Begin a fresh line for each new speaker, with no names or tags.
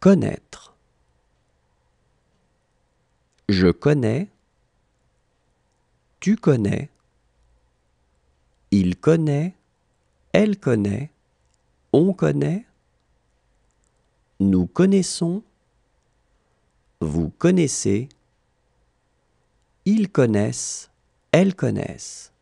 Connaître. Je connais. Tu connais. Il connaît. Elle connaît. On connaît. Nous connaissons. Vous connaissez. Ils connaissent. Elles connaissent.